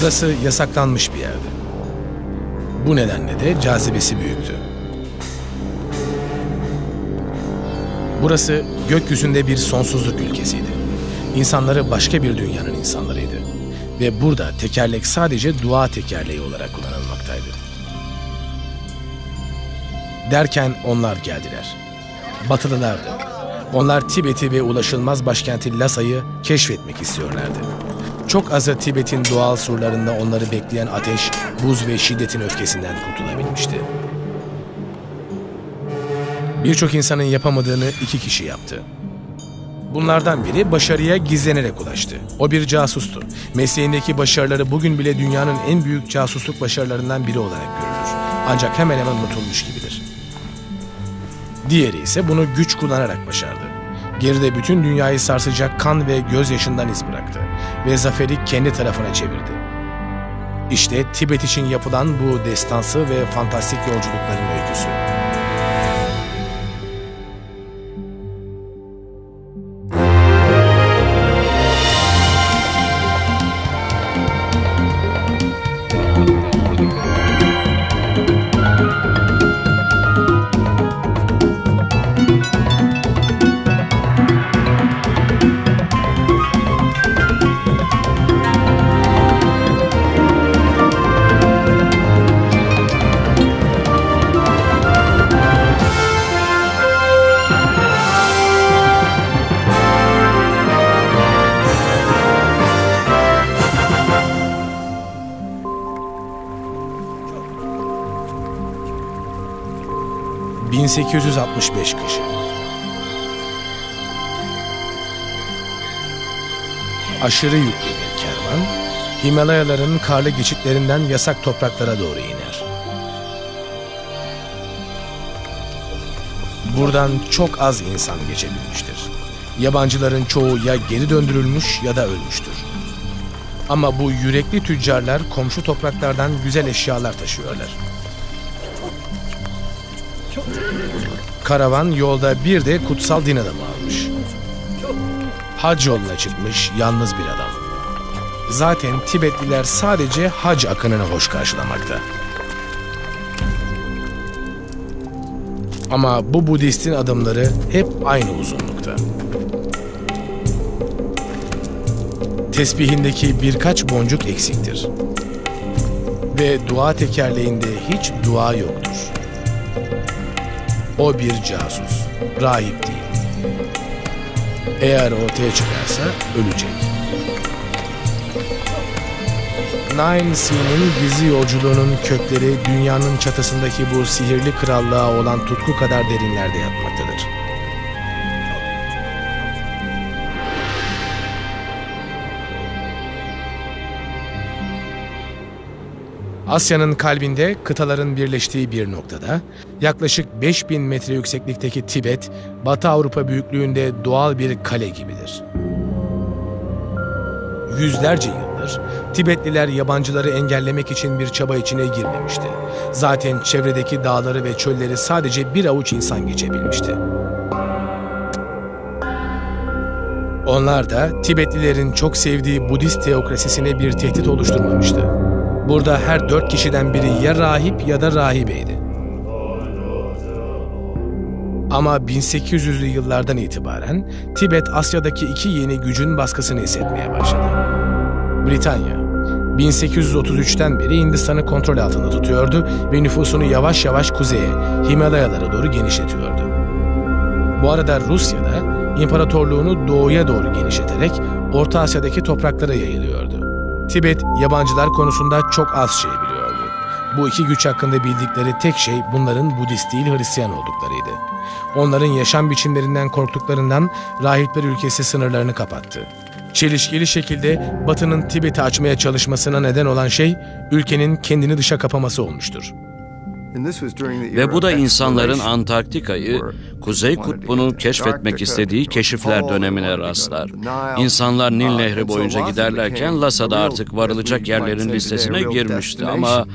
Burası yasaklanmış bir yerdi. Bu nedenle de cazibesi büyüktü. Burası gökyüzünde bir sonsuzluk ülkesiydi. İnsanları başka bir dünyanın insanlarıydı. Ve burada tekerlek sadece dua tekerleği olarak kullanılmaktaydı. Derken onlar geldiler. Batılılardı. Onlar Tibet'i ve ulaşılmaz başkenti Lasa'yı keşfetmek istiyorlardı. Çok azı Tibet'in doğal surlarında onları bekleyen ateş, buz ve şiddetin öfkesinden kurtulabilmişti. Birçok insanın yapamadığını iki kişi yaptı. Bunlardan biri başarıya gizlenerek ulaştı. O bir casustu. Mesleğindeki başarıları bugün bile dünyanın en büyük casusluk başarılarından biri olarak görülür. Ancak hemen hemen unutulmuş gibidir. Diğeri ise bunu güç kullanarak başardı. Geride bütün dünyayı sarsacak kan ve gözyaşından iz bıraktı ve zaferi kendi tarafına çevirdi. İşte Tibet için yapılan bu destansı ve fantastik yolculukların öyküsü. ...1865 kışı. Aşırı yüklü bir kervan... ...Himalayaların karlı geçitlerinden yasak topraklara doğru iner. Buradan çok az insan geçebilmiştir. Yabancıların çoğu ya geri döndürülmüş ya da ölmüştür. Ama bu yürekli tüccarlar komşu topraklardan güzel eşyalar taşıyorlar. Karavan yolda bir de kutsal din adamı almış. Hac yoluna çıkmış yalnız bir adam. Zaten Tibetliler sadece hac akınını hoş karşılamakta. Ama bu Budistin adımları hep aynı uzunlukta. Tesbihindeki birkaç boncuk eksiktir. Ve dua tekerleğinde hiç dua yoktur. O bir casus, rahip değil. Eğer ortaya çıkarsa ölecek. Nine Sea'nin gizli yolculuğunun kökleri dünyanın çatısındaki bu sihirli krallığa olan tutku kadar derinlerde yatmaktadır. Asya'nın kalbinde kıtaların birleştiği bir noktada yaklaşık 5000 metre yükseklikteki Tibet, Batı Avrupa büyüklüğünde doğal bir kale gibidir. Yüzlerce yıldır Tibetliler yabancıları engellemek için bir çaba içine girmemişti. Zaten çevredeki dağları ve çölleri sadece bir avuç insan geçebilmişti. Onlar da Tibetlilerin çok sevdiği Budist teokrasisine bir tehdit oluşturmamıştı. Burada her dört kişiden biri ya rahip ya da rahibeydi. Ama 1800'lü yıllardan itibaren Tibet Asya'daki iki yeni gücün baskısını hissetmeye başladı. Britanya, 1833'ten beri Hindistan'ı kontrol altında tutuyordu ve nüfusunu yavaş yavaş kuzeye, Himalayalara doğru genişletiyordu. Bu arada Rusya da imparatorluğunu doğuya doğru genişleterek Orta Asya'daki topraklara yayılıyordu. Tibet yabancılar konusunda çok az şey biliyordu. Bu iki güç hakkında bildikleri tek şey bunların Budist değil Hristiyan olduklarıydı. Onların yaşam biçimlerinden korktuklarından rahipler ülkesi sınırlarını kapattı. Çelişkili şekilde Batı'nın Tibet'i açmaya çalışmasına neden olan şey ülkenin kendini dışa kapaması olmuştur. Ve bu da insanların Antarktika'yı, Kuzey Kutbu'nun keşfetmek istediği keşifler dönemine rastlar. İnsanlar Nil Nehri boyunca giderlerken Lhasa'da artık varılacak yerlerin listesine girmişti ama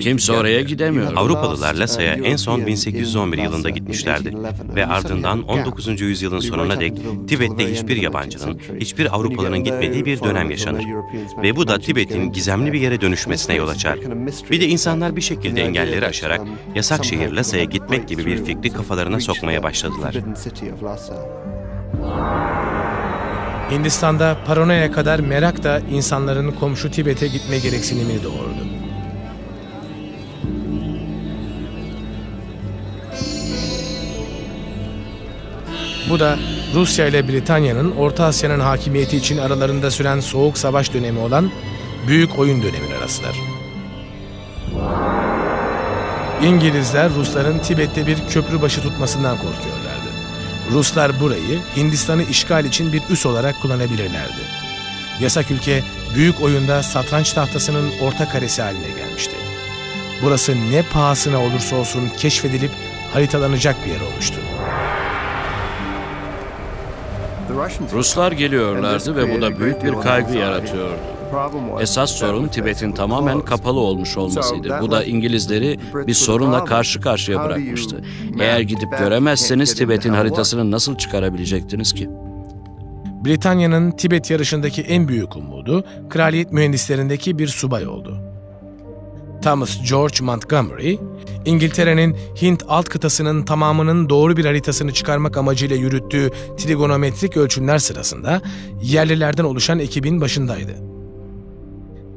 kimse oraya gidemiyor. Avrupalılar Lhasa'ya en son 1811 yılında gitmişlerdi ve ardından 19. yüzyılın sonuna dek Tibet'te hiçbir yabancının, hiçbir Avrupalının gitmediği bir dönem yaşanır. Ve bu da Tibet'in gizemli bir yere dönüşmesine yol açar. Bir de insanlar bir şekilde engelleri aşarak yasak şehir Lhasa'ya gitmek gibi bir fikri kafalarına sokmaya başladılar. Hindistan'da paranoya kadar merak da insanların komşu Tibet'e gitme gereksinimini doğurdu. Bu da Rusya ile Britanya'nın Orta Asya'nın hakimiyeti için aralarında süren soğuk savaş dönemi olan Büyük Oyun dönemine rastlar. İngilizler Rusların Tibet'te bir köprü başı tutmasından korkuyorlardı. Ruslar burayı Hindistan'ı işgal için bir üs olarak kullanabilirlerdi. Yasak ülke büyük oyunda satranç tahtasının orta karesi haline gelmişti. Burası ne pahasına olursa olsun keşfedilip haritalanacak bir yer olmuştu. Ruslar geliyorlardı ve bu da büyük bir kaygı yaratıyordu. Esas sorun Tibet'in tamamen kapalı olmuş olmasıydı. Bu da İngilizleri bir sorunla karşı karşıya bırakmıştı. Eğer gidip göremezseniz Tibet'in haritasını nasıl çıkarabilecektiniz ki? Britanya'nın Tibet yarışındaki en büyük umudu kraliyet mühendislerindeki bir subay oldu. Thomas George Montgomery, İngiltere'nin Hint alt kıtasının tamamının doğru bir haritasını çıkarmak amacıyla yürüttüğü trigonometrik ölçümler sırasında yerlilerden oluşan ekibin başındaydı.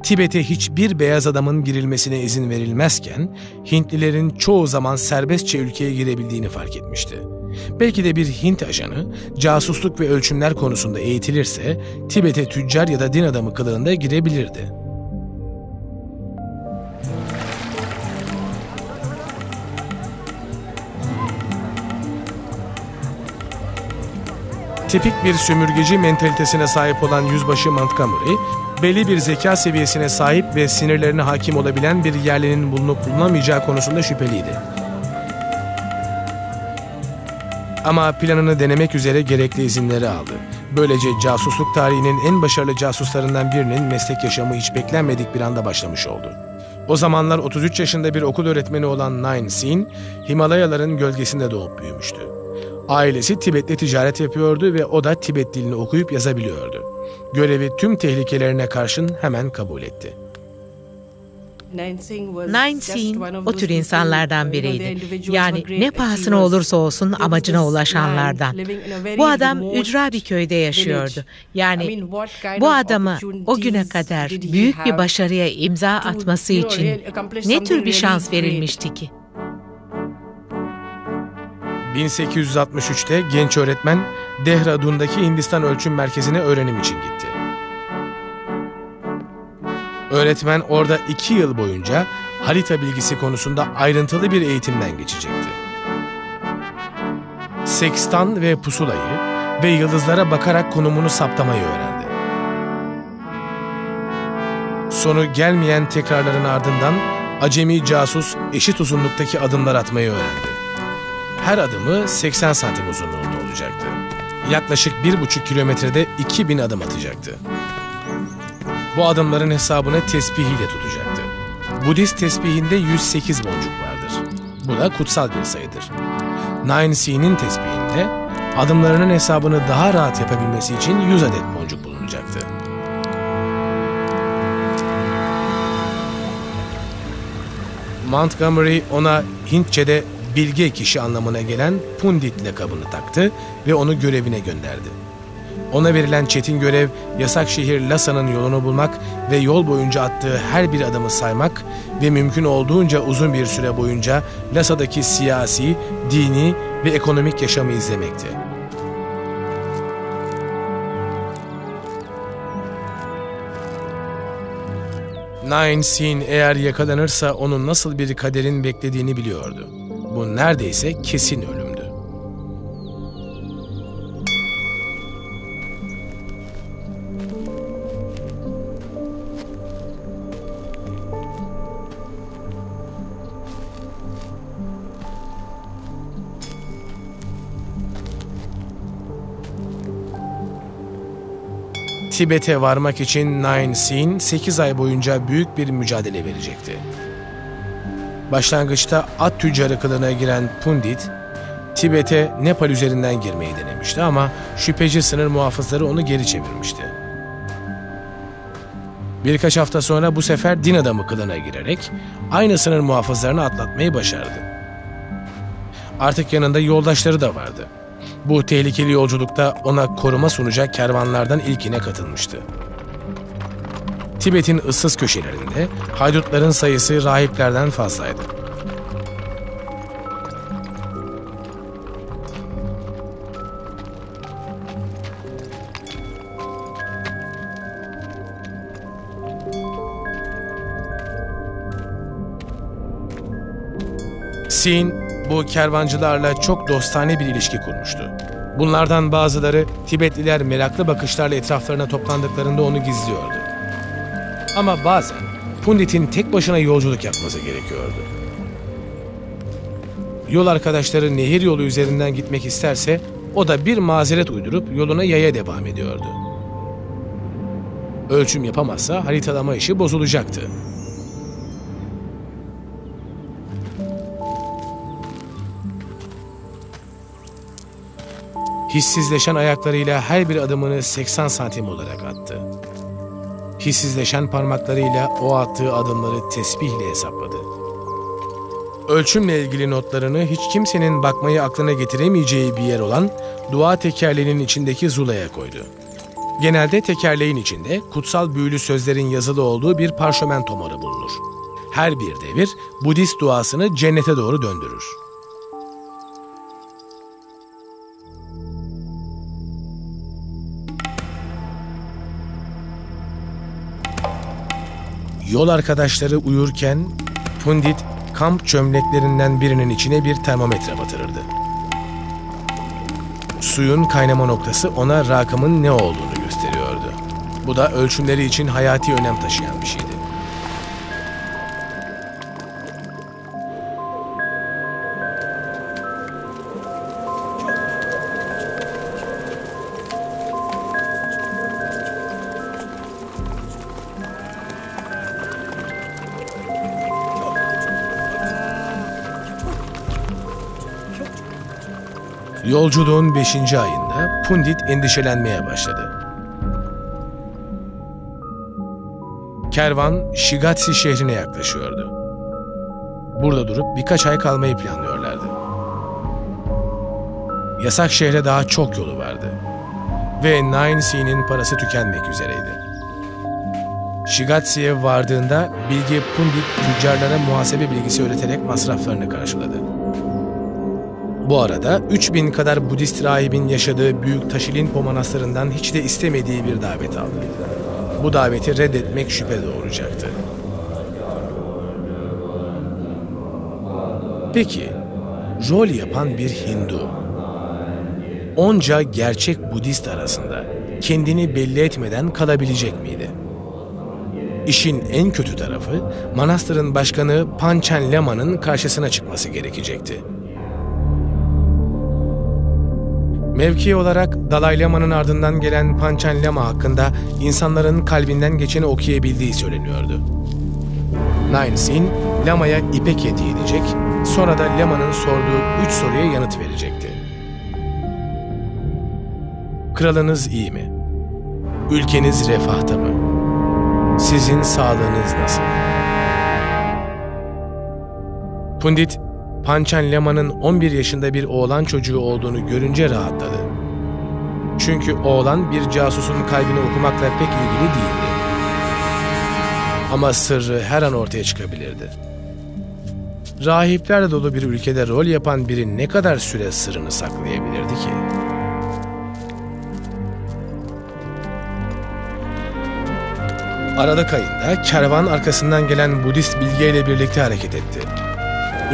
Tibet'e hiçbir beyaz adamın girilmesine izin verilmezken Hintlilerin çoğu zaman serbestçe ülkeye girebildiğini fark etmişti. Belki de bir Hint ajanı casusluk ve ölçümler konusunda eğitilirse Tibet'e tüccar ya da din adamı kılığında girebilirdi. Tipik bir sömürgeci mentalitesine sahip olan yüzbaşı Montgomery, belli bir zeka seviyesine sahip ve sinirlerine hakim olabilen bir yerlinin bulunup bulunamayacağı konusunda şüpheliydi. Ama planını denemek üzere gerekli izinleri aldı. Böylece casusluk tarihinin en başarılı casuslarından birinin meslek yaşamı hiç beklenmedik bir anda başlamış oldu. O zamanlar 33 yaşında bir okul öğretmeni olan Nine Sin, Himalayaların gölgesinde doğup büyümüştü. Ailesi Tibet'le ticaret yapıyordu ve o da Tibet dilini okuyup yazabiliyordu. Görevi tüm tehlikelerine karşın hemen kabul etti. Nine o tür insanlardan biriydi. Yani ne pahasına olursa olsun amacına ulaşanlardan. Bu adam ücra bir köyde yaşıyordu. Yani bu adamı o güne kadar büyük bir başarıya imza atması için ne tür bir şans verilmişti ki? 1863'te genç öğretmen Dehradun'daki Hindistan Ölçüm Merkezi'ne öğrenim için gitti. Öğretmen orada iki yıl boyunca harita bilgisi konusunda ayrıntılı bir eğitimden geçecekti. Sekstan ve pusulayı ve yıldızlara bakarak konumunu saptamayı öğrendi. Sonu gelmeyen tekrarların ardından acemi casus eşit uzunluktaki adımlar atmayı öğrendi. Her adımı 80 santim uzunluğunda olacaktı. Yaklaşık 1,5 kilometrede 2000 adım atacaktı. Bu adımların hesabını tesbihiyle tutacaktı. Budist tesbihinde 108 boncuk vardır. Bu da kutsal bir sayıdır. Nine C'nin tesbihinde adımlarının hesabını daha rahat yapabilmesi için 100 adet boncuk bulunacaktı. Montgomery ona Hintçe'de bilge kişi anlamına gelen Pundit lakabını taktı ve onu görevine gönderdi. Ona verilen çetin görev yasak şehir Lhasa'nın yolunu bulmak ve yol boyunca attığı her bir adımı saymak ve mümkün olduğunca uzun bir süre boyunca Lhasa'daki siyasi, dini ve ekonomik yaşamı izlemekti. Nine Sin eğer yakalanırsa onun nasıl bir kaderin beklediğini biliyordu. Bu neredeyse kesin ölümdü. Tibet'e varmak için Nine Sin 8 ay boyunca büyük bir mücadele verecekti. Başlangıçta at tüccarı kılığına giren Pundit, Tibet'e Nepal üzerinden girmeyi denemişti ama şüpheci sınır muhafızları onu geri çevirmişti. Birkaç hafta sonra bu sefer din adamı kılığına girerek aynı sınır muhafızlarını atlatmayı başardı. Artık yanında yoldaşları da vardı. Bu tehlikeli yolculukta ona koruma sunacak kervanlardan ilkine katılmıştı. Tibet'in ıssız köşelerinde haydutların sayısı rahiplerden fazlaydı. Sin bu kervancılarla çok dostane bir ilişki kurmuştu. Bunlardan bazıları Tibetliler meraklı bakışlarla etraflarına toplandıklarında onu gizliyordu. Ama bazen Pundit'in tek başına yolculuk yapması gerekiyordu. Yol arkadaşları nehir yolu üzerinden gitmek isterse o da bir mazeret uydurup yoluna yaya devam ediyordu. Ölçüm yapamazsa haritalama işi bozulacaktı. Hissizleşen ayaklarıyla her bir adımını 80 santim olarak attı. Hissizleşen parmaklarıyla o attığı adımları tesbihle hesapladı. Ölçümle ilgili notlarını hiç kimsenin bakmayı aklına getiremeyeceği bir yer olan dua tekerleğinin içindeki zulaya koydu. Genelde tekerleğin içinde kutsal büyülü sözlerin yazılı olduğu bir parşömen tomarı bulunur. Her bir devir Budist duasını cennete doğru döndürür. Yol arkadaşları uyurken Pundit kamp çömleklerinden birinin içine bir termometre batırırdı. Suyun kaynama noktası ona rakımın ne olduğunu gösteriyordu. Bu da ölçümleri için hayati önem taşıyan bir şeydi. Yolculuğun beşinci ayında Pundit endişelenmeye başladı. Kervan Shigatsi şehrine yaklaşıyordu. Burada durup birkaç ay kalmayı planlıyorlardı. Yasak şehre daha çok yolu vardı. Ve Nine Sea'nin parası tükenmek üzereydi. Shigatsi'ye vardığında Bilge Pundit tüccarlara muhasebe bilgisi öğreterek masraflarını karşıladı. Bu arada 3000 kadar Budist rahibin yaşadığı Büyük Taşilinpo Manastırı'ndan hiç de istemediği bir davet aldı. Bu daveti reddetmek şüphe doğuracaktı. Peki, rol yapan bir Hindu, onca gerçek Budist arasında kendini belli etmeden kalabilecek miydi? İşin en kötü tarafı, manastırın başkanı Panchen Lama'nın karşısına çıkması gerekecekti. Mevki olarak Dalai Lama'nın ardından gelen Panchen Lama hakkında insanların kalbinden geçeni okuyabildiği söyleniyordu. Nine Sin, Lama'ya ipek hediye edecek, sonra da Lama'nın sorduğu üç soruya yanıt verecekti. Kralınız iyi mi? Ülkeniz refahta mı? Sizin sağlığınız nasıl? Pundit Panchen Lama'nın 11 yaşında bir oğlan çocuğu olduğunu görünce rahatladı. Çünkü oğlan bir casusun kalbini okumakla pek ilgili değildi. Ama sırrı her an ortaya çıkabilirdi. Rahiplerle dolu bir ülkede rol yapan biri ne kadar süre sırrını saklayabilirdi ki? Aralık ayında kervan arkasından gelen Budist bilgeyle birlikte hareket etti.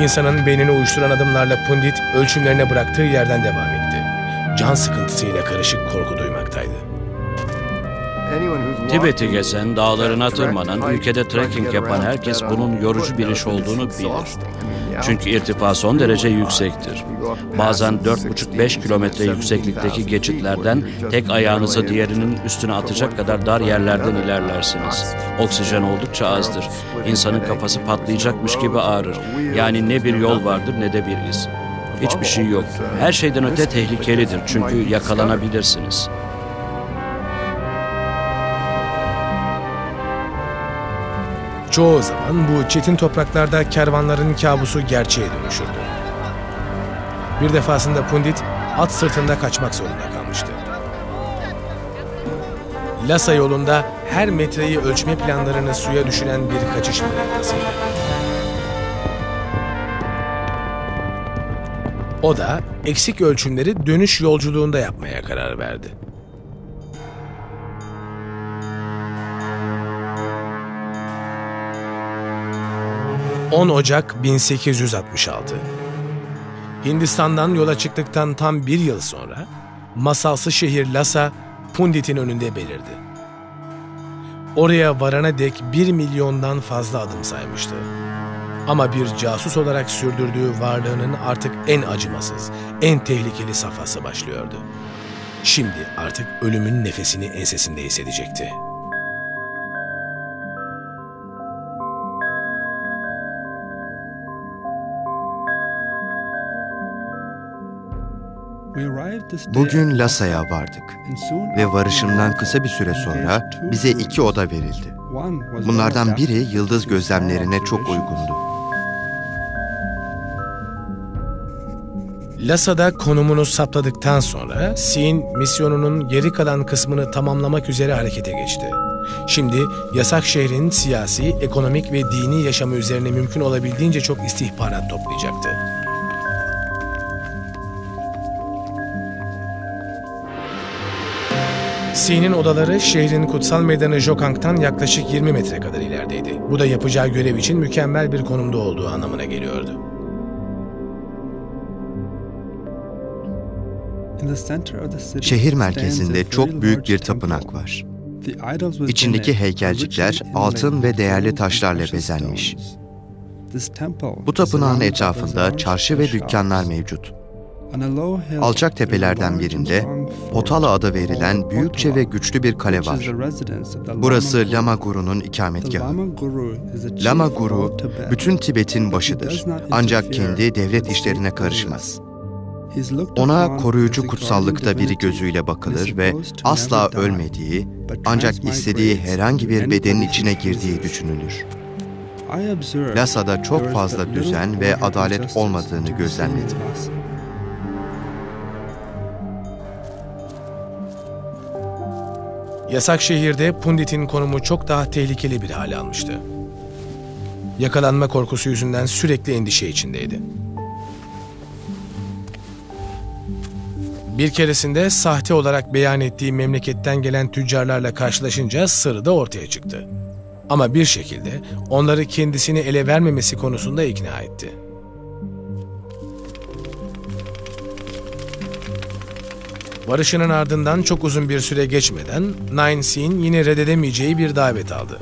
İnsanın beynini uyuşturan adımlarla Pundit ölçümlerine bıraktığı yerden devam etti. Can sıkıntısıyla karışık korku duymaktaydı. Tibet'i gezen, dağlarına tırmanan, ülkede trekking yapan herkes bunun yorucu bir iş olduğunu bilir. Çünkü irtifa son derece yüksektir. Bazen 4,5-5 kilometre yükseklikteki geçitlerden tek ayağınızı diğerinin üstüne atacak kadar dar yerlerden ilerlersiniz. Oksijen oldukça azdır. İnsanın kafası patlayacakmış gibi ağrır. Yani ne bir yol vardır ne de bir iz. Hiçbir şey yok. Her şeyden öte tehlikelidir çünkü yakalanabilirsiniz. Çoğu zaman bu çetin topraklarda kervanların kabusu gerçeğe dönüşürdü. Bir defasında Pundit at sırtında kaçmak zorunda kalmıştı. Lhasa yolunda her metreyi ölçme planlarını suya düşüren bir kaçış manevrasıydı. O da eksik ölçümleri dönüş yolculuğunda yapmaya karar verdi. 10 Ocak 1866 Hindistan'dan yola çıktıktan tam bir yıl sonra masalsı şehir Lhasa Pundit'in önünde belirdi. Oraya varana dek bir milyondan fazla adım saymıştı. Ama bir casus olarak sürdürdüğü varlığının artık en acımasız, en tehlikeli safhası başlıyordu. Şimdi artık ölümün nefesini ensesinde hissedecekti. Bugün Lasa'ya vardık ve varışımdan kısa bir süre sonra bize iki oda verildi. Bunlardan biri yıldız gözlemlerine çok uygundu. Lasa'da konumunu sapladıktan sonra Sin misyonunun geri kalan kısmını tamamlamak üzere harekete geçti. Şimdi yasak şehrin siyasi, ekonomik ve dini yaşamı üzerine mümkün olabildiğince çok istihbarat toplayacaktı. Sin'in odaları şehrin kutsal meydanı Jokang'tan yaklaşık 20 metre kadar ilerideydi. Bu da yapacağı görev için mükemmel bir konumda olduğu anlamına geliyordu. Şehir merkezinde çok büyük bir tapınak var. İçindeki heykelcikler altın ve değerli taşlarla bezenmiş. Bu tapınağın etrafında çarşı ve dükkanlar mevcut. Alçak tepelerden birinde Potala adı verilen büyükçe ve güçlü bir kale var. Burası Lama Guru'nun ikametgahı. Lama Guru bütün Tibet'in başıdır ancak kendi devlet işlerine karışmaz. Ona koruyucu kutsallıkta biri gözüyle bakılır ve asla ölmediği ancak istediği herhangi bir bedenin içine girdiği düşünülür. Lhasa'da çok fazla düzen ve adalet olmadığını gözlemledim. Yasak şehirde Pundit'in konumu çok daha tehlikeli bir hale almıştı. Yakalanma korkusu yüzünden sürekli endişe içindeydi. Bir keresinde sahte olarak beyan ettiği memleketten gelen tüccarlarla karşılaşınca sırrı da ortaya çıktı. Ama bir şekilde onları kendisini ele vermemesi konusunda ikna etti. Varışının ardından çok uzun bir süre geçmeden Nine yine reddedemeyeceği bir davet aldı.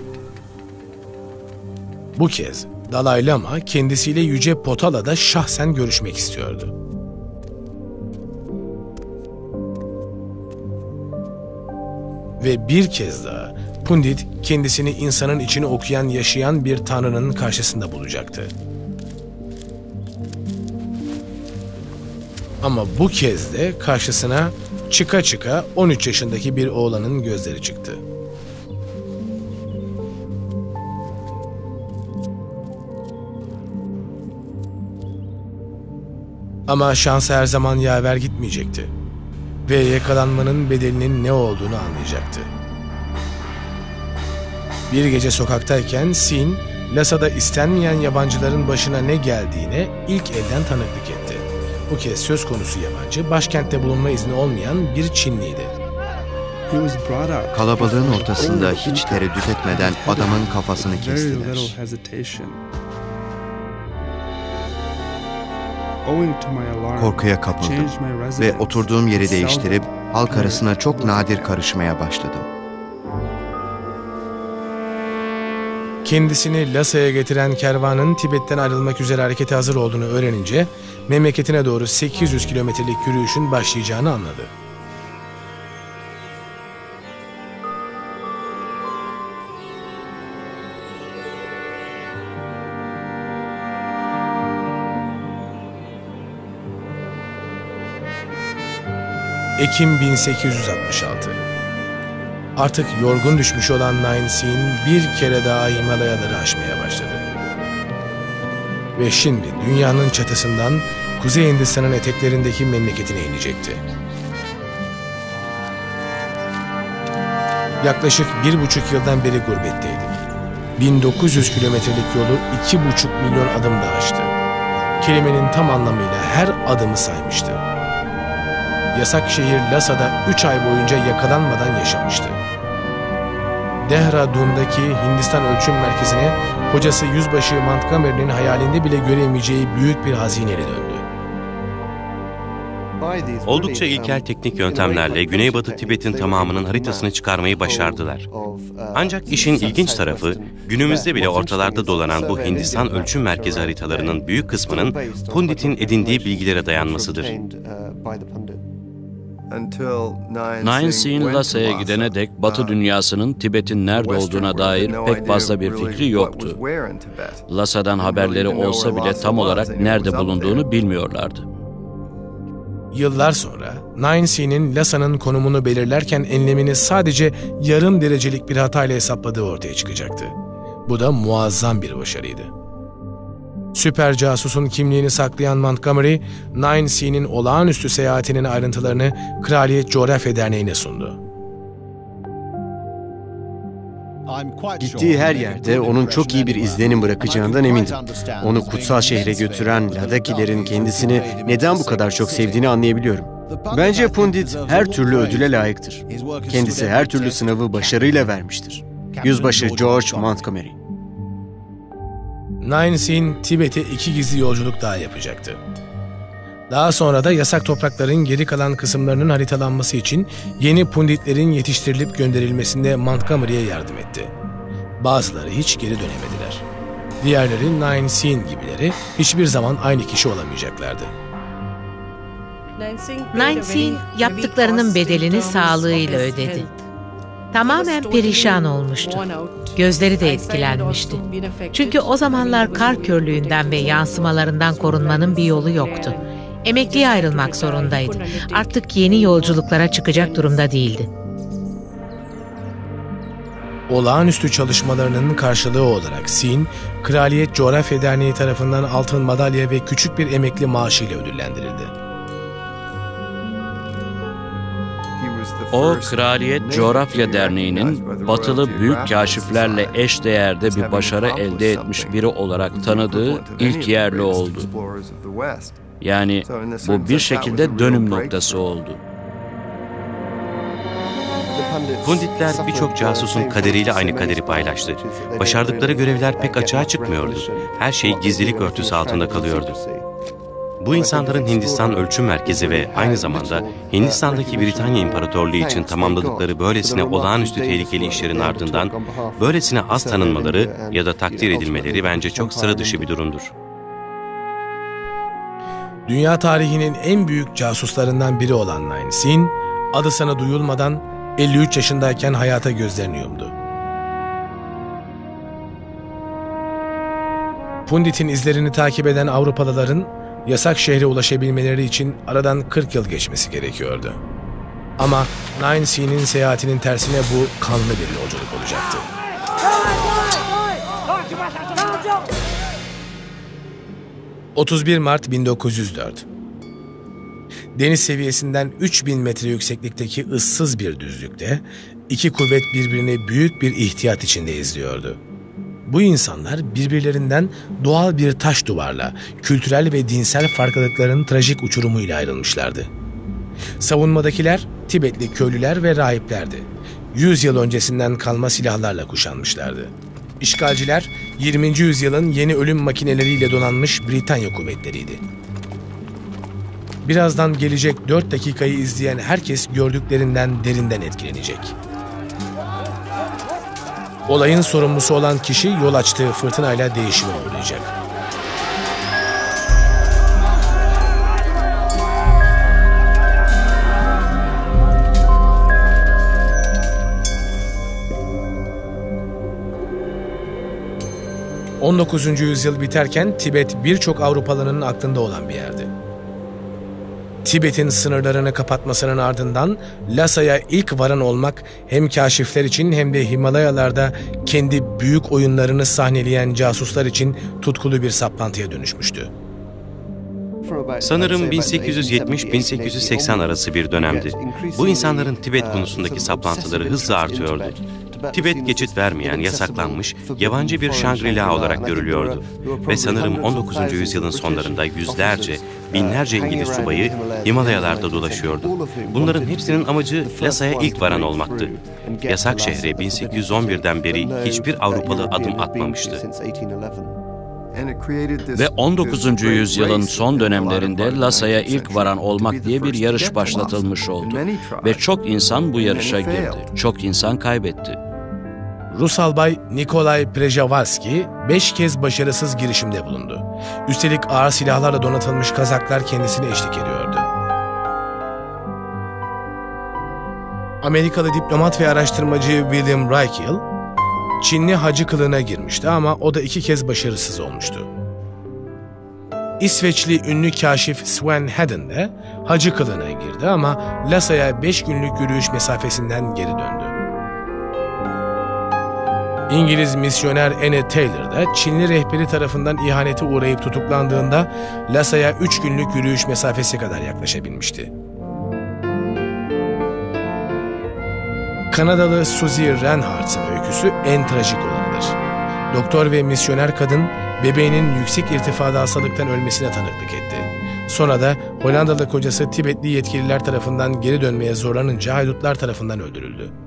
Bu kez Dalai Lama kendisiyle Yüce Potala'da şahsen görüşmek istiyordu. Ve bir kez daha Pundit kendisini insanın içini okuyan yaşayan bir tanrının karşısında bulacaktı. Ama bu kez de karşısına çıka çıka 13 yaşındaki bir oğlanın gözleri çıktı. Ama şansı her zaman yaver gitmeyecekti. Ve yakalanmanın bedelinin ne olduğunu anlayacaktı. Bir gece sokaktayken Sin, Lasa'da istenmeyen yabancıların başına ne geldiğine ilk elden tanıklık etti. Bu kez söz konusu yabancı, başkentte bulunma izni olmayan bir Çinliydi. Kalabalığın ortasında hiç tereddüt etmeden adamın kafasını kestiler. Korkuya kapıldım ve oturduğum yeri değiştirip halk arasına çok nadir karışmaya başladım. Kendisini Lasa'ya getiren kervanın Tibet'ten ayrılmak üzere harekete hazır olduğunu öğrenince memleketine doğru 800 kilometrelik yürüyüşün başlayacağını anladı. Ekim 1866 Artık yorgun düşmüş olan Nine Sin bir kere daha Himalayaları aşmaya başladı. Ve şimdi dünyanın çatısından Kuzey Hindistan'ın eteklerindeki memleketine inecekti. Yaklaşık bir buçuk yıldan beri gurbetteydi. 1900 kilometrelik yolu iki buçuk milyon adımda aştı. Kelimenin tam anlamıyla her adımı saymıştı. Yasak şehir Lasa'da 3 ay boyunca yakalanmadan yaşamıştı. Dehradun'daki Hindistan Ölçüm Merkezi'ne hocası Yüzbaşı Montgomery'nin hayalinde bile göremeyeceği büyük bir hazineyle döndü. Oldukça ilkel teknik yöntemlerle Güneybatı Tibet'in tamamının haritasını çıkarmayı başardılar. Ancak işin ilginç tarafı, günümüzde bile ortalarda dolanan bu Hindistan Ölçüm Merkezi haritalarının büyük kısmının Pundit'in edindiği bilgilere dayanmasıdır. Nine Sin Lasa'ya gidene dek Batı dünyasının Tibet'in nerede olduğuna dair pek fazla bir fikri yoktu. Lasa'dan haberleri olsa bile tam olarak nerede bulunduğunu bilmiyorlardı. Yıllar sonra Nine C'nin Lasa'nın konumunu belirlerken enlemini sadece yarım derecelik bir hatayla hesapladığı ortaya çıkacaktı. Bu da muazzam bir başarıydı. Süper casusun kimliğini saklayan Montgomery, Nine C'nin olağanüstü seyahatinin ayrıntılarını Kraliyet Coğrafya Derneği'ne sundu. Gittiği her yerde onun çok iyi bir izlenim bırakacağından emindim. Onu kutsal şehre götüren Ladakilerin kendisini neden bu kadar çok sevdiğini anlayabiliyorum. Bence Pundit her türlü ödüle layıktır. Kendisi her türlü sınavı başarıyla vermiştir. Yüzbaşı George Montgomery. Nine Sin, Tibet'e iki gizli yolculuk daha yapacaktı. Daha sonra da yasak toprakların geri kalan kısımlarının haritalanması için yeni punditlerin yetiştirilip gönderilmesinde Montgomery'e yardım etti. Bazıları hiç geri dönemediler. Diğerleri Nine Sin gibileri hiçbir zaman aynı kişi olamayacaklardı. Nine Sin yaptıklarının bedelini sağlığıyla ödedi. Tamamen perişan olmuştu. Gözleri de etkilenmişti. Çünkü o zamanlar kar körlüğünden ve yansımalarından korunmanın bir yolu yoktu. Emekliye ayrılmak zorundaydı. Artık yeni yolculuklara çıkacak durumda değildi. Olağanüstü çalışmalarının karşılığı olarak Sin, Kraliyet Coğrafya Derneği tarafından altın madalya ve küçük bir emekli maaşıyla ödüllendirildi. O, Kraliyet Coğrafya Derneği'nin batılı büyük kaşiflerle eş değerde bir başarı elde etmiş biri olarak tanıdığı ilk yerli oldu. Yani bu bir şekilde dönüm noktası oldu. Punditler birçok casusun kaderiyle aynı kaderi paylaştı. Başardıkları görevler pek açığa çıkmıyordu. Her şey gizlilik örtüsü altında kalıyordu. Bu insanların Hindistan Ölçüm Merkezi ve aynı zamanda Hindistan'daki Britanya İmparatorluğu için tamamladıkları böylesine olağanüstü tehlikeli işlerin ardından böylesine az tanınmaları ya da takdir edilmeleri bence çok sıra dışı bir durumdur. Dünya tarihinin en büyük casuslarından biri olan Nine Sin, adı sana duyulmadan 53 yaşındayken hayata gözlerini yumdu. Pundit'in izlerini takip eden Avrupalıların yasak şehre ulaşabilmeleri için aradan 40 yıl geçmesi gerekiyordu. Ama Nine C'nin seyahatinin tersine bu kanlı bir yolculuk olacaktı. 31 Mart 1904 Deniz seviyesinden 3000 metre yükseklikteki ıssız bir düzlükte iki kuvvet birbirini büyük bir ihtiyat içinde izliyordu. Bu insanlar birbirlerinden doğal bir taş duvarla, kültürel ve dinsel farklılıkların trajik uçurumuyla ayrılmışlardı. Savunmadakiler Tibetli köylüler ve rahiplerdi. Yüz yıl öncesinden kalma silahlarla kuşanmışlardı. İşgalciler 20. yüzyılın yeni ölüm makineleriyle donanmış Britanya kuvvetleriydi. Birazdan gelecek 4 dakikayı izleyen herkes gördüklerinden derinden etkilenecek. Olayın sorumlusu olan kişi yol açtığı fırtınayla değişime uğrayacak. ...19. yüzyıl biterken Tibet birçok Avrupalı'nın aklında olan bir yerdi. Tibet'in sınırlarını kapatmasının ardından Lasa'ya ilk varan olmak hem kaşifler için hem de Himalayalarda kendi büyük oyunlarını sahneleyen casuslar için tutkulu bir saplantıya dönüşmüştü. Sanırım 1870-1880 arası bir dönemdi. Bu insanların Tibet konusundaki saplantıları hızla artıyordu. Tibet geçit vermeyen, yasaklanmış, yabancı bir Shangri-La olarak görülüyordu. Ve sanırım 19. yüzyılın sonlarında yüzlerce, binlerce İngiliz subayı Himalayalarda dolaşıyordu. Bunların hepsinin amacı Lhasa'ya ilk varan olmaktı. Yasak şehre 1811'den beri hiçbir Avrupalı adım atmamıştı. Ve 19. yüzyılın son dönemlerinde Lasa'ya ilk varan olmak diye bir yarış başlatılmış oldu. Ve çok insan bu yarışa girdi. Çok insan kaybetti. Rus albay Nikolay Prejavalski beş kez başarısız girişimde bulundu. Üstelik ağır silahlarla donatılmış kazaklar kendisine eşlik ediyordu. Amerikalı diplomat ve araştırmacı William Reichel, Çinli hacı kılığına girmişti ama o da iki kez başarısız olmuştu. İsveçli ünlü kaşif Sven Hedden de hacı kılığına girdi ama Lasa'ya 5 günlük yürüyüş mesafesinden geri döndü. İngiliz misyoner Anne Taylor da Çinli rehberi tarafından ihanete uğrayıp tutuklandığında Lasa'ya 3 günlük yürüyüş mesafesi kadar yaklaşabilmişti. Kanadalı Suzy Reinhardt'ın öyküsü en trajik olanıdır. Doktor ve misyoner kadın bebeğinin yüksek irtifada hastalıktan ölmesine tanıklık etti. Sonra da Hollandalı kocası Tibetli yetkililer tarafından geri dönmeye zorlanınca haydutlar tarafından öldürüldü.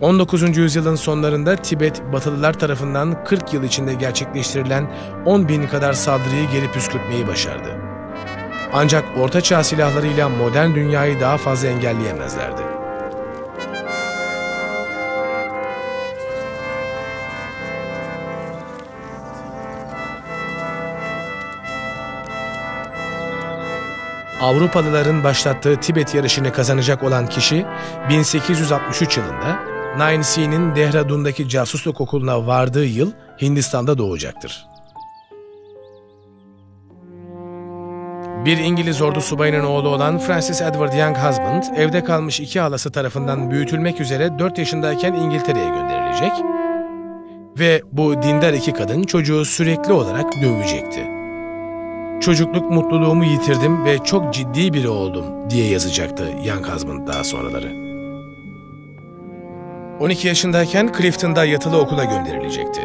19. yüzyılın sonlarında Tibet, Batılılar tarafından 40 yıl içinde gerçekleştirilen 10 bin kadar saldırıyı geri püskürtmeyi başardı. Ancak Orta Çağ silahlarıyla modern dünyayı daha fazla engelleyemezlerdi. Avrupalıların başlattığı Tibet yarışını kazanacak olan kişi 1863 yılında Nine C'nin Dehradun'daki casusluk okuluna vardığı yıl Hindistan'da doğacaktır. Bir İngiliz ordu subayının oğlu olan Francis Edward Young Husband, evde kalmış iki halası tarafından büyütülmek üzere 4 yaşındayken İngiltere'ye gönderilecek ve bu dindar iki kadın çocuğu sürekli olarak dövecekti. Çocukluk mutluluğumu yitirdim ve çok ciddi biri oldum diye yazacaktı Young Husband daha sonraları. 12 yaşındayken Clifton'da yatılı okula gönderilecekti.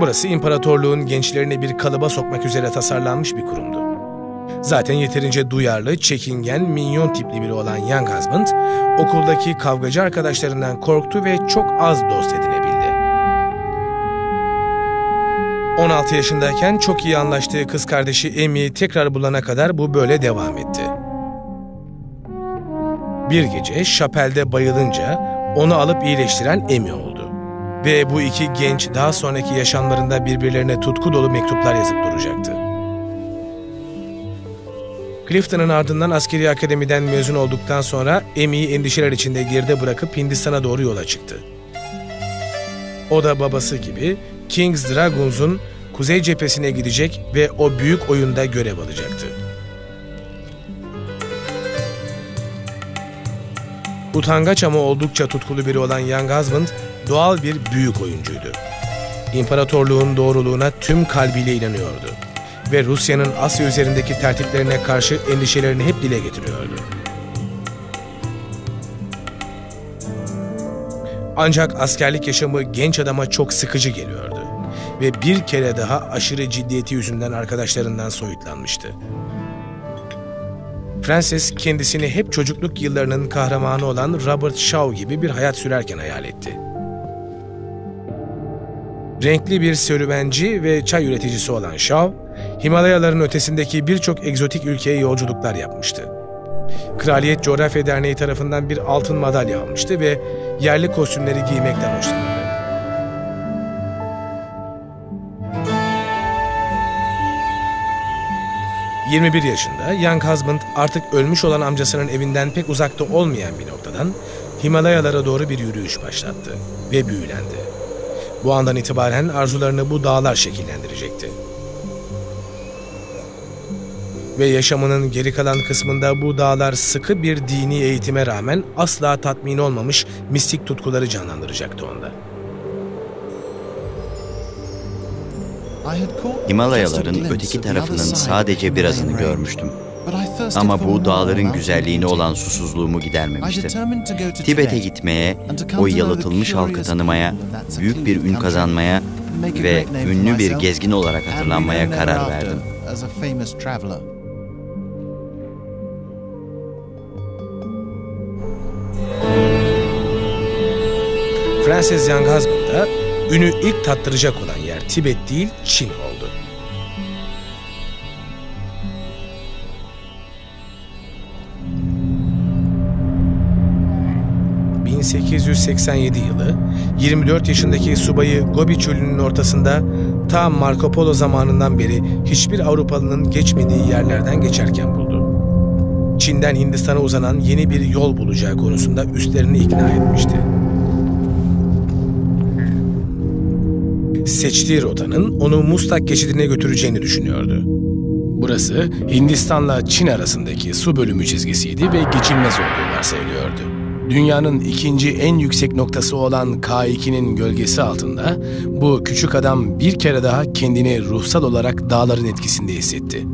Burası imparatorluğun gençlerini bir kalıba sokmak üzere tasarlanmış bir kurumdu. Zaten yeterince duyarlı, çekingen, minyon tipli biri olan Young Husband, okuldaki kavgacı arkadaşlarından korktu ve çok az dost edinebildi. 16 yaşındayken çok iyi anlaştığı kız kardeşi Emmy'yi tekrar bulana kadar bu böyle devam etti. Bir gece şapelde bayılınca onu alıp iyileştiren Emmy oldu. Ve bu iki genç daha sonraki yaşamlarında birbirlerine tutku dolu mektuplar yazıp duracaktı. Clifton'ın ardından askeri akademiden mezun olduktan sonra Emmy'yi endişeler içinde geride bırakıp Hindistan'a doğru yola çıktı. O da babası gibi King's Dragons'un kuzey cephesine gidecek ve o büyük oyunda görev alacaktı. Utangaç ama oldukça tutkulu biri olan Young Husband doğal bir büyük oyuncuydu. İmparatorluğun doğruluğuna tüm kalbiyle inanıyordu ve Rusya'nın Asya üzerindeki tertiplerine karşı endişelerini hep dile getiriyordu. Ancak askerlik yaşamı genç adama çok sıkıcı geliyordu ve bir kere daha aşırı ciddiyeti yüzünden arkadaşlarından soyutlanmıştı. Francis kendisini hep çocukluk yıllarının kahramanı olan Robert Shaw gibi bir hayat sürerken hayal etti. Renkli bir serüvenci ve çay üreticisi olan Shaw, Himalayaların ötesindeki birçok egzotik ülkeye yolculuklar yapmıştı. Kraliyet Coğrafya Derneği tarafından bir altın madalya almıştı ve yerli kostümleri giymekten hoşlanırdı. ...21 yaşında Young Husband artık ölmüş olan amcasının evinden pek uzakta olmayan bir noktadan... ...Himalayalara doğru bir yürüyüş başlattı ve büyülendi. Bu andan itibaren arzularını bu dağlar şekillendirecekti. Ve yaşamının geri kalan kısmında bu dağlar sıkı bir dini eğitime rağmen asla tatmin olmamış mistik tutkuları canlandıracaktı onda. Himalayaların öteki tarafının sadece birazını görmüştüm. Ama bu dağların güzelliğine olan susuzluğumu gidermemişti. Tibet'e gitmeye, o yalıtılmış halkı tanımaya, büyük bir ün kazanmaya ve ünlü bir gezgin olarak hatırlanmaya karar verdim. Francis Young Husband'a ünü ilk tattıracak olan Tibet değil Çin oldu. 1887 yılı 24 yaşındaki subayı Gobi çölünün ortasında tam Marco Polo zamanından beri hiçbir Avrupalı'nın geçmediği yerlerden geçerken buldu. Çin'den Hindistan'a uzanan yeni bir yol bulacağı konusunda üstlerini ikna etmişti. Seçtiği rotanın onu Mustak geçidine götüreceğini düşünüyordu. Burası Hindistan'la Çin arasındaki su bölümü çizgisiydi ve geçilmez olduğu varsayılıyordu dünyanın ikinci en yüksek noktası olan K2'nin gölgesi altında bu küçük adam bir kere daha kendini ruhsal olarak dağların etkisinde hissetti.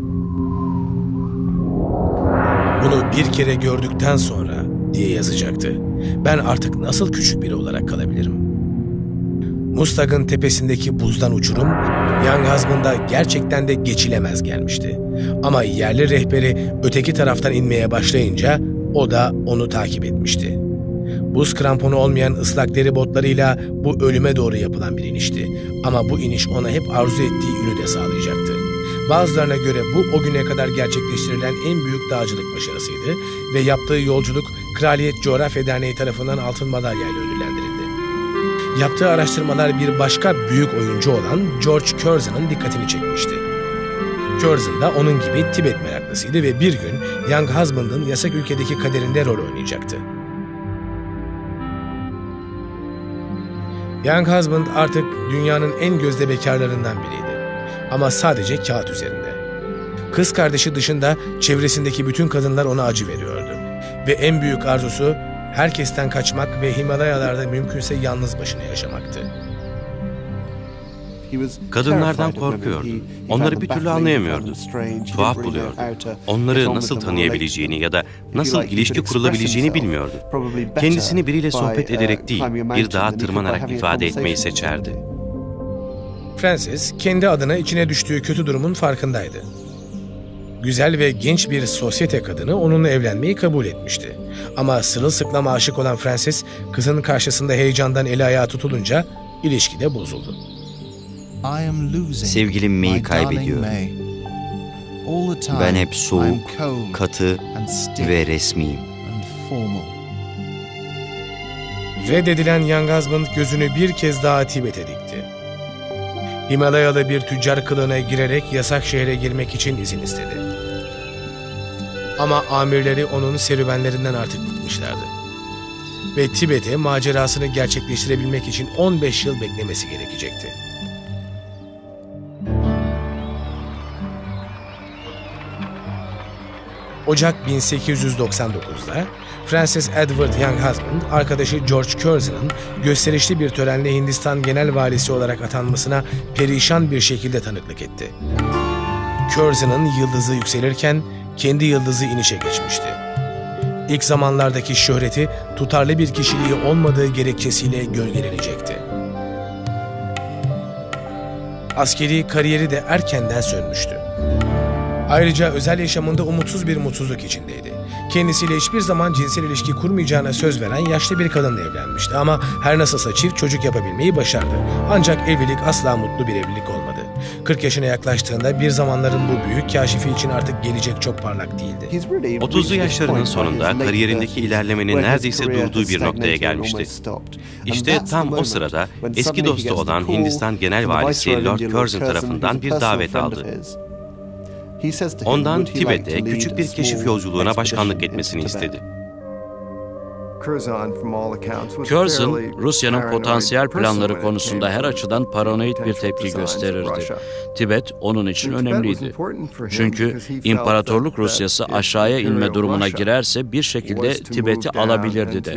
Bunu bir kere gördükten sonra diye yazacaktı. Ben artık nasıl küçük biri olarak kalabilirim? Mustag'ın tepesindeki buzdan uçurum, Yangazm'ında gerçekten de geçilemez gelmişti. Ama yerli rehberi öteki taraftan inmeye başlayınca o da onu takip etmişti. Buz kramponu olmayan ıslak deri botlarıyla bu ölüme doğru yapılan bir inişti. Ama bu iniş ona hep arzu ettiği ünü de sağlayacaktı. Bazılarına göre bu o güne kadar gerçekleştirilen en büyük dağcılık başarısıydı ve yaptığı yolculuk Kraliyet Coğrafya Derneği tarafından altın madalya ile ödüllendirildi. Yaptığı araştırmalar bir başka büyük oyuncu olan George Curzon'ın dikkatini çekmişti. Curzon da onun gibi Tibet meraklısıydı ve bir gün Young Husband'ın yasak ülkedeki kaderinde rol oynayacaktı. Young Husband artık dünyanın en gözde bekarlarından biriydi. Ama sadece kağıt üzerinde. Kız kardeşi dışında çevresindeki bütün kadınlar ona acı veriyordu. Ve en büyük arzusu herkesten kaçmak ve Himalayalarda mümkünse yalnız başına yaşamaktı. Kadınlardan korkuyordu. Onları bir türlü anlayamıyordu. Tuhaf buluyordu. Onları nasıl tanıyabileceğini ya da nasıl ilişki kurulabileceğini bilmiyordu. Kendisini biriyle sohbet ederek değil, bir dağa tırmanarak ifade etmeyi seçerdi. Francis kendi adına içine düştüğü kötü durumun farkındaydı. Güzel ve genç bir sosyete kadını onunla evlenmeyi kabul etmişti. Ama sırılsıklama aşık olan Francis, kızın karşısında heyecandan eli ayağı tutulunca ilişki de bozuldu. Sevgilim May'i kaybediyor. Ben hep soğuk, katı ve resmiyim. Reddedilen Young Husband gözünü bir kez daha Tibet'e dikti. Himalayalı bir tüccar kılığına girerek yasak şehre girmek için izin istedi. Ama amirleri onun serüvenlerinden artık bıkmışlardı. Ve Tibet'e macerasını gerçekleştirebilmek için 15 yıl beklemesi gerekecekti. Ocak 1899'da Francis Edward Young Husband, arkadaşı George Curzon'ın gösterişli bir törenle Hindistan Genel Valisi olarak atanmasına perişan bir şekilde tanıklık etti. Curzon'ın yıldızı yükselirken kendi yıldızı inişe geçmişti. İlk zamanlardaki şöhreti tutarlı bir kişiliği olmadığı gerekçesiyle gölgelenecekti. Askeri kariyeri de erkenden sönmüştü. Ayrıca özel yaşamında umutsuz bir mutsuzluk içindeydi. Kendisiyle hiçbir zaman cinsel ilişki kurmayacağına söz veren yaşlı bir kadınla evlenmişti ama her nasılsa çift çocuk yapabilmeyi başardı. Ancak evlilik asla mutlu bir evlilik olmadı. 40 yaşına yaklaştığında bir zamanların bu büyük kaşifi için artık gelecek çok parlak değildi. 30'lu yaşlarının sonunda kariyerindeki ilerlemenin neredeyse durduğu bir noktaya gelmişti. İşte tam o sırada eski dostu olan Hindistan Genel Valisi Lord Curzon tarafından bir davet aldı. Ondan Tibet'e küçük bir keşif yolculuğuna başkanlık etmesini istedi. Curzon, Rusya'nın potansiyel planları konusunda her açıdan paranoid bir tepki gösterirdi. Tibet onun için önemliydi. Çünkü İmparatorluk Rusyası aşağıya inme durumuna girerse bir şekilde Tibet'i alabilirdi de.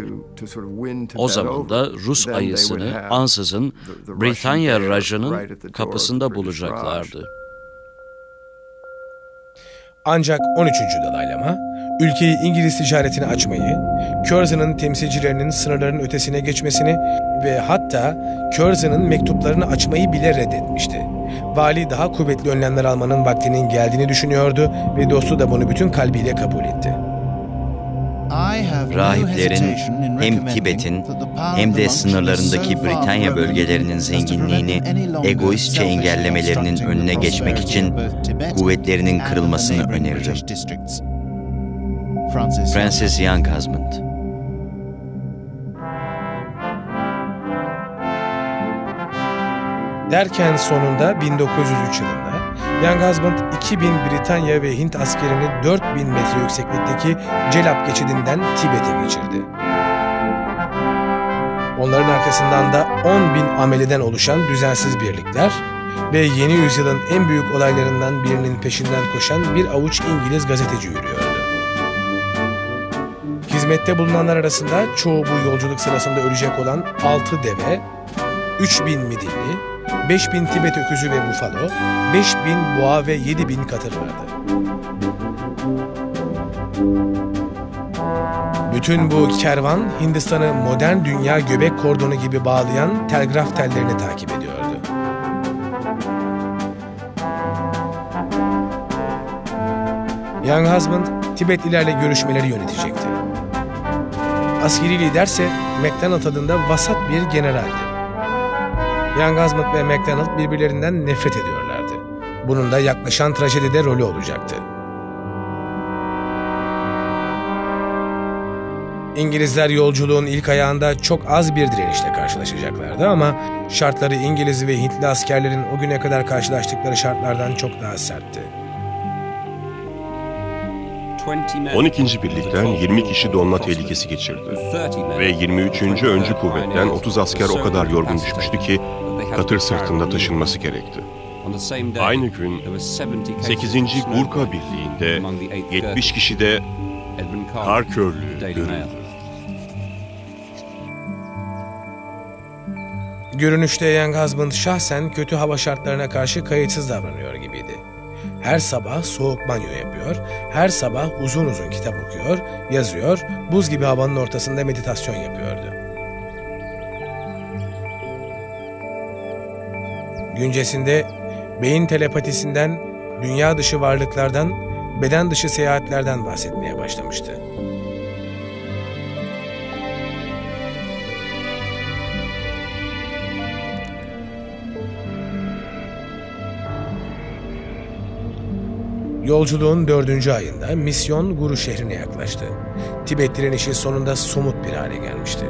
O zaman da Rus ayısını ansızın Britanya Rajı'nın kapısında bulacaklardı. Ancak 13. dalaylama, ülkeyi İngiliz ticaretine açmayı, Curzon'ın temsilcilerinin sınırların ötesine geçmesini ve hatta Curzon'ın mektuplarını açmayı bile reddetmişti. Vali daha kuvvetli önlemler almanın vaktinin geldiğini düşünüyordu ve dostu da bunu bütün kalbiyle kabul etti. Rahiplerin hem Tibet'in hem de sınırlarındaki Britanya bölgelerinin zenginliğini egoistçe engellemelerinin önüne geçmek için kuvvetlerinin kırılmasını öneririm. Francis Young. Husband. Derken sonunda 1903 yılında Young Husband 2000 Britanya ve Hint askerini 4000 metre yükseklikteki Celap geçidinden Tibet'e geçirdi. Onların arkasından da 10 bin ameliden oluşan düzensiz birlikler ve yeni yüzyılın en büyük olaylarından birinin peşinden koşan bir avuç İngiliz gazeteci yürüyordu. Hizmette bulunanlar arasında çoğu bu yolculuk sırasında ölecek olan 6 deve, 3000 midilli, 5000 Tibet öküzü ve bufalo, 5000 boğa ve 7000 katır vardı. Bütün bu kervan Hindistan'ı modern dünya göbek kordonu gibi bağlayan telgraf tellerini takip ediyordu. Young Husband Tibetlilerle görüşmeleri yönetecekti. Askeri liderse MacDonald adında vasat bir generaldi. Young Husband ve MacDonald birbirlerinden nefret ediyorlardı. Bunun da yaklaşan trajedide rolü olacaktı. İngilizler yolculuğun ilk ayağında çok az bir direnişle karşılaşacaklardı ama şartları İngiliz ve Hintli askerlerin o güne kadar karşılaştıkları şartlardan çok daha sertti. 12. birlikten 20 kişi donma tehlikesi geçirdi. Ve 23. öncü kuvvetten 30 asker o kadar yorgun düşmüştü ki katır sırtında taşınması gerekti. Aynı gün 8. Gurka Birliği'nde 70 kişi de kar körlüğü görüldü. Görünüşte Husband şahsen kötü hava şartlarına karşı kayıtsız davranıyor gibiydi. Her sabah soğuk banyo yapıyor, her sabah uzun uzun kitap okuyor, yazıyor, buz gibi havanın ortasında meditasyon yapıyordu. Güncesinde beyin telepatisinden, dünya dışı varlıklardan, beden dışı seyahatlerden bahsetmeye başlamıştı. Yolculuğun dördüncü ayında misyon Guru şehrine yaklaştı. Tibet direnişi sonunda somut bir hale gelmişti.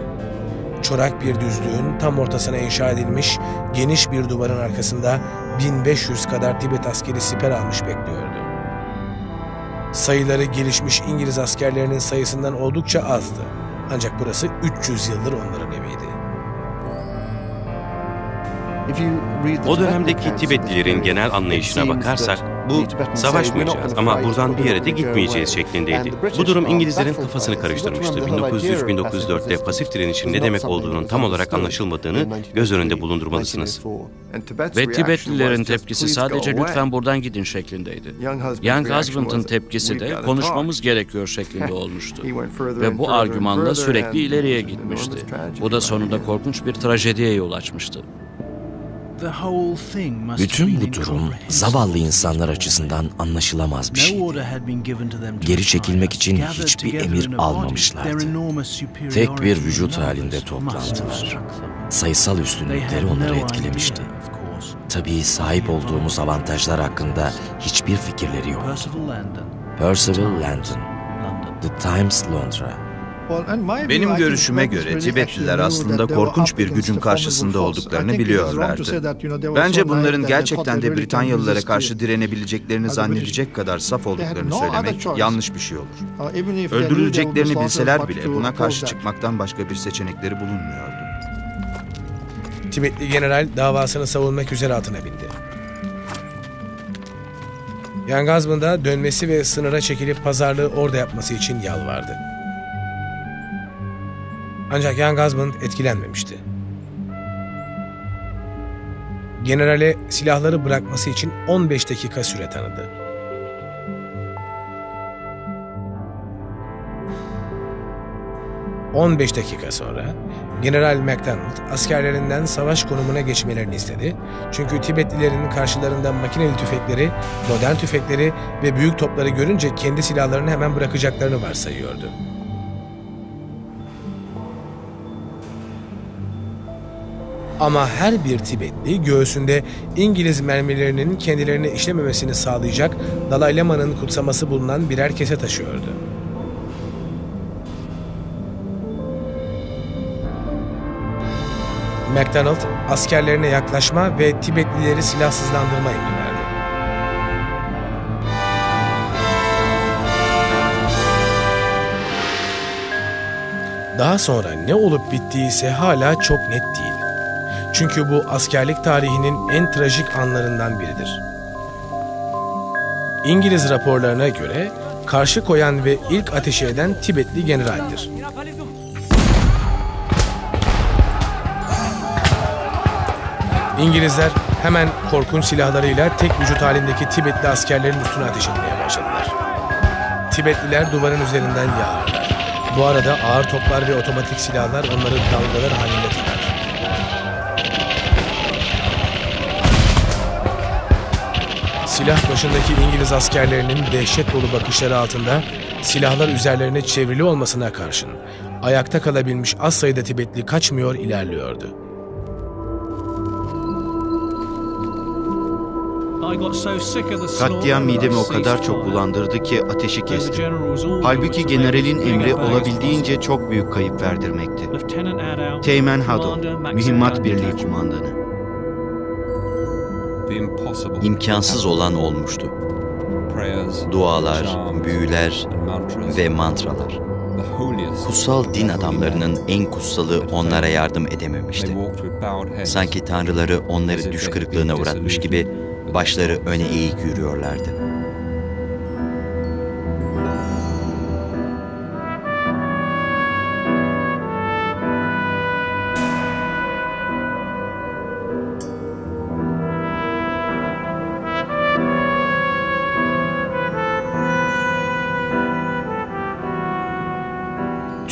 Çorak bir düzlüğün tam ortasına inşa edilmiş geniş bir duvarın arkasında 1500 kadar Tibet askeri siper almış bekliyordu. Sayıları gelişmiş İngiliz askerlerinin sayısından oldukça azdı. Ancak burası 300 yıldır onların eviydi. O dönemdeki Tibetlilerin genel anlayışına bakarsak bu savaşmayacağız ama buradan bir yere de gitmeyeceğiz şeklindeydi. Bu durum İngilizlerin kafasını karıştırmıştı. 1903-1904'te pasif direnişin ne demek olduğunun tam olarak anlaşılmadığını göz önünde bulundurmalısınız. Ve Tibetlilerin tepkisi sadece lütfen buradan gidin şeklindeydi. Young Husband'ın tepkisi de konuşmamız gerekiyor şeklinde olmuştu. Ve bu argümanla sürekli ileriye gitmişti. Bu da sonunda korkunç bir trajediye yol açmıştı. Bütün bu durum zavallı insanlar açısından anlaşılamaz bir şeydi. Geri çekilmek için hiçbir emir almamışlardı. Tek bir vücut halinde toplandılar. Sayısal üstünlükleri onları etkilemişti. Tabii sahip olduğumuz avantajlar hakkında hiçbir fikirleri yok. Percival Landon, The Times Londra. Benim görüşüme göre Tibetliler aslında korkunç bir gücün karşısında olduklarını biliyorlardı. Bence bunların gerçekten de Britanyalılara karşı direnebileceklerini zannedecek kadar saf olduklarını söylemek yanlış bir şey olur. Öldürüleceklerini bilseler bile buna karşı çıkmaktan başka bir seçenekleri bulunmuyordu. Tibetli general davasını savunmak üzere atına bindi. Yangazm'ın da dönmesi ve sınıra çekilip pazarlığı orada yapması için yalvardı. Ancak Yangazm'ın etkilenmemişti. Generale silahları bırakması için 15 dakika süre tanıdı. ...15 dakika sonra General MacDonald askerlerinden savaş konumuna geçmelerini istedi. Çünkü Tibetlilerin karşılarında makineli tüfekleri, modern tüfekleri ve büyük topları görünce kendi silahlarını hemen bırakacaklarını varsayıyordu. Ama her bir Tibetli göğsünde İngiliz mermilerinin kendilerine işlememesini sağlayacak Dalai Lama'nın kutsaması bulunan birer kese taşıyordu. MacDonald askerlerine yaklaşma ve Tibetlileri silahsızlandırma emri verdi. Daha sonra ne olup bittiği ise hala çok net değil. Çünkü bu askerlik tarihinin en trajik anlarından biridir. İngiliz raporlarına göre karşı koyan ve ilk ateşi eden Tibetli generaldir. İngilizler hemen korkunç silahlarıyla tek vücut halindeki Tibetli askerlerin üstüne ateş etmeye başladılar. Tibetliler duvarın üzerinden yağarlar. Bu arada ağır toplar ve otomatik silahlar onları dalgalar halinde tutar. Silah başındaki İngiliz askerlerinin dehşet dolu bakışları altında silahlar üzerlerine çevrili olmasına karşın ayakta kalabilmiş az sayıda Tibetli kaçmıyor ilerliyordu. Katliam midemi o kadar çok bulandırdı ki ateşi kestim. Halbuki generalin emri olabildiğince çok büyük kayıp verdirmekti. Teğmen Huddle, mühimmat birliği kumandanı. İmkansız olan olmuştu. Dualar, büyüler ve mantralar. Kutsal din adamlarının en kutsalı onlara yardım edememişti. Sanki tanrıları onları düş kırıklığına uğratmış gibi başları öne eğik yürüyorlardı.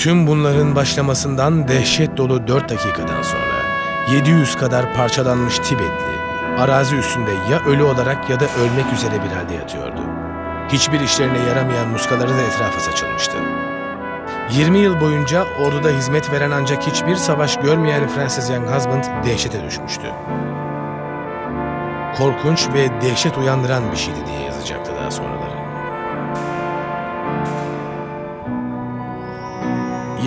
Tüm bunların başlamasından dehşet dolu 4 dakikadan sonra 700 kadar parçalanmış Tibetli arazi üstünde ya ölü olarak ya da ölmek üzere bir halde yatıyordu. Hiçbir işlerine yaramayan muskaları da etrafa saçılmıştı. 20 yıl boyunca orduda hizmet veren ancak hiçbir savaş görmeyen Francis Young Husband dehşete düşmüştü. Korkunç ve dehşet uyandıran bir şeydi diye yazacaktı daha sonraları.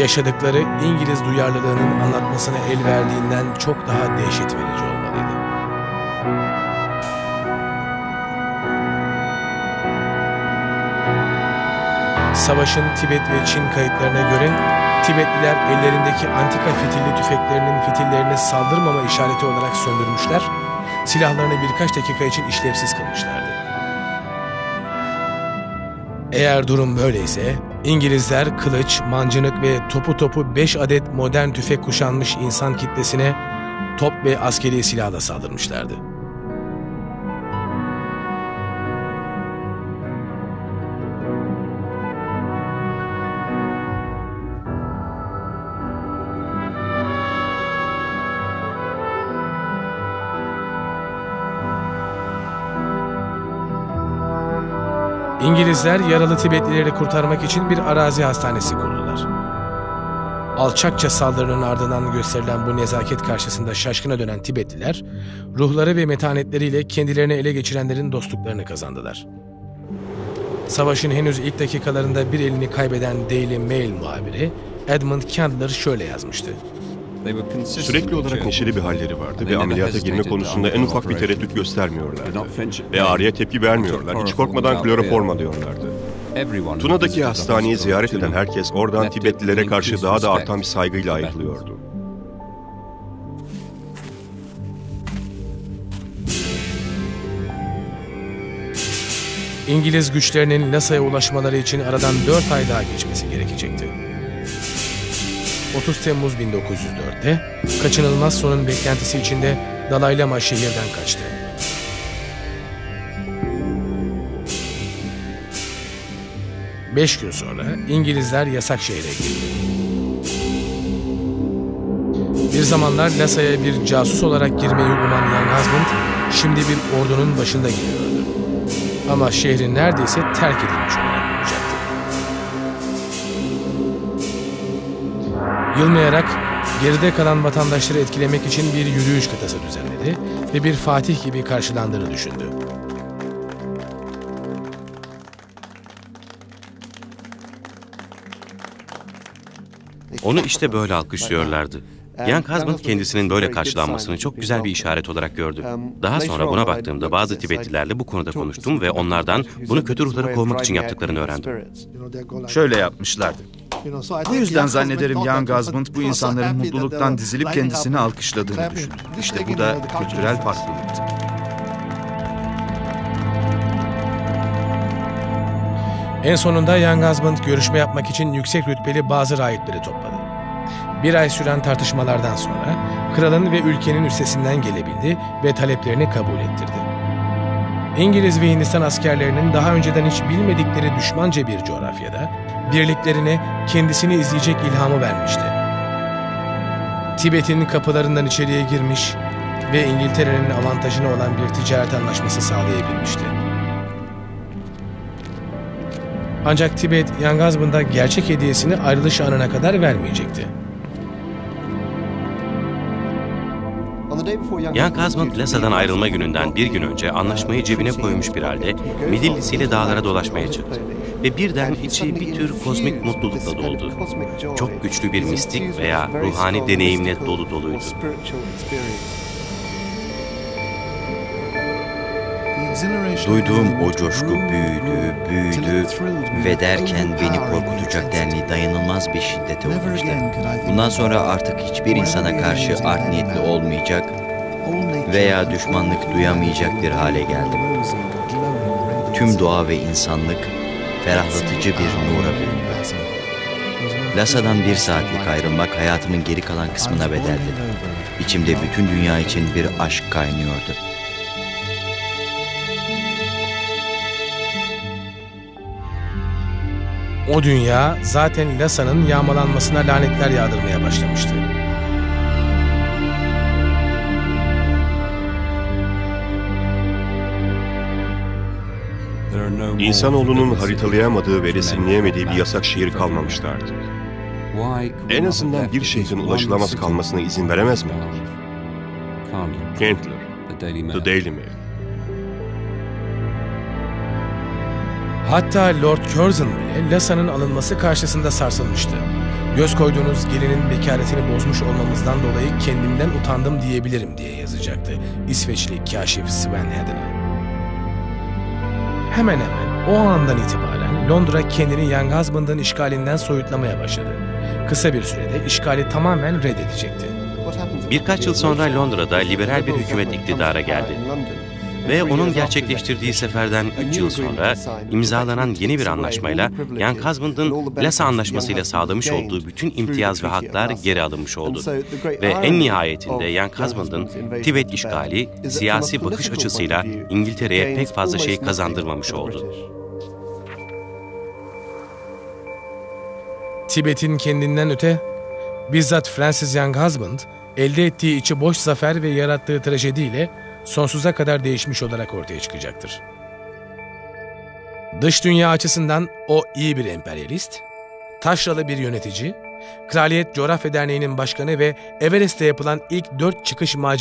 Yaşadıkları İngiliz duyarlılığının anlatmasına el verdiğinden çok daha dehşet verici olmalıydı. Savaşın Tibet ve Çin kayıtlarına göre Tibetliler ellerindeki antika fitilli tüfeklerinin fitillerine saldırmama işareti olarak söndürmüşler, silahlarını birkaç dakika için işlevsiz kılmışlardı. Eğer durum böyleyse, İngilizler kılıç, mancınık ve topu topu 5 adet modern tüfek kuşanmış insan kitlesine top ve askeri silahla saldırmışlardı. İngilizler yaralı Tibetlileri kurtarmak için bir arazi hastanesi kurdular. Alçakça saldırının ardından gösterilen bu nezaket karşısında şaşkına dönen Tibetliler, ruhları ve metanetleriyle kendilerini ele geçirenlerin dostluklarını kazandılar. Savaşın henüz ilk dakikalarında bir elini kaybeden Daily Mail muhabiri Edmund Candler şöyle yazmıştı. Sürekli olarak neşeli bir halleri vardı ve ameliyata girme konusunda en ufak bir tereddüt göstermiyorlardı. Ve ağrıya tepki vermiyorlar, hiç korkmadan kloroform alıyorlardı. Tuna'daki hastaneyi ziyaret eden herkes oradan Tibetlilere karşı daha da artan bir saygıyla ayrılıyordu. İngiliz güçlerinin Lhasa'ya ulaşmaları için aradan 4 ay daha geçmesi gerekecekti. 30 Temmuz 1904'te kaçınılmaz sonun beklentisi içinde Dalai Lama şehirden kaçtı. Beş gün sonra İngilizler yasak şehre girdi. Bir zamanlar Lhasa'ya bir casus olarak girmeyi uman Young Husband şimdi bir ordunun başında gidiyordu. Ama şehri neredeyse terk edilmiş olarak Yılmayarak geride kalan vatandaşları etkilemek için bir yürüyüş kıtası düzenledi ve bir fatih gibi karşılandığını düşündü. Onu işte böyle alkışlıyorlardı. Young Husband kendisinin böyle karşılanmasını çok güzel bir işaret olarak gördü. Daha sonra buna baktığımda bazı Tibetlilerle bu konuda konuştum ve onlardan bunu kötü ruhları kovmak için yaptıklarını öğrendim. Şöyle yapmışlardı. Bu yüzden zannederim Young Husband bu insanların mutluluktan dizilip kendisini alkışladığını düşündü. İşte bu da kültürel farklılıktı. En sonunda Young Husband görüşme yapmak için yüksek rütbeli bazı rahipleri topladı. Bir ay süren tartışmalardan sonra kralın ve ülkenin üstesinden gelebildi ve taleplerini kabul ettirdi. İngiliz ve Hindistan askerlerinin daha önceden hiç bilmedikleri düşmanca bir coğrafyada birliklerine kendisini izleyecek ilhamı vermişti. Tibet'in kapılarından içeriye girmiş ve İngiltere'nin avantajına olan bir ticaret anlaşması sağlayabilmişti. Ancak Tibet, Young Husband'a gerçek hediyesini ayrılış anına kadar vermeyecekti. Young Husband Lhasa'dan ayrılma gününden bir gün önce anlaşmayı cebine koymuş bir halde midillisiyle dağlara dolaşmaya çıktı. Ve birden içi bir tür kozmik mutlulukla doldu. Çok güçlü bir mistik veya ruhani deneyimle dolu doluydu. Duyduğum o coşku büyüdü, büyüdü ve derken beni korkutacak denli dayanılmaz bir şiddete ulaştı. Bundan sonra artık hiçbir insana karşı art niyetli olmayacak veya düşmanlık duyamayacak bir hale geldim. Tüm doğa ve insanlık ferahlatıcı bir nura büründü. Lasa'dan bir saatlik ayrılmak hayatımın geri kalan kısmına bedeldi. İçimde bütün dünya için bir aşk kaynıyordu. O dünya zaten Lasa'nın yağmalanmasına lanetler yağdırmaya başlamıştı. İnsanoğlunun haritalayamadığı ve resimleyemediği bir yasak şehir kalmamıştı artık. En azından bir şehrin ulaşılamaz kalmasına izin veremez miydik? Kentler, The Daily Mail. Hatta Lord Curzon bile Lasa'nın alınması karşısında sarsılmıştı. Göz koyduğunuz gelinin bekaretini bozmuş olmamızdan dolayı kendimden utandım diyebilirim diye yazacaktı İsveçli kaşif Sven Hedden'a. Hemen hemen o andan itibaren Londra kendini Young Husband'ın işgalinden soyutlamaya başladı. Kısa bir sürede işgali tamamen reddedecekti. Birkaç yıl sonra Londra'da liberal bir hükümet iktidara geldi. Ve onun gerçekleştirdiği seferden 3 yıl sonra imzalanan yeni bir anlaşmayla Young Husband'ın Lhasa Anlaşması'yla sağlamış olduğu bütün imtiyaz ve haklar geri alınmış oldu. Ve en nihayetinde Young Husband'ın Tibet işgali siyasi bakış açısıyla İngiltere'ye pek fazla şey kazandırmamış oldu. Tibet'in kendinden öte, bizzat Francis Young Husband, elde ettiği içi boş zafer ve yarattığı trajediyle sonsuza kadar değişmiş olarak ortaya çıkacaktır. Dış dünya açısından o iyi bir emperyalist, taşralı bir yönetici Kraliyet Coğrafya Derneği'nin başkanı ve Everest'te yapılan ilk dört çıkış macerası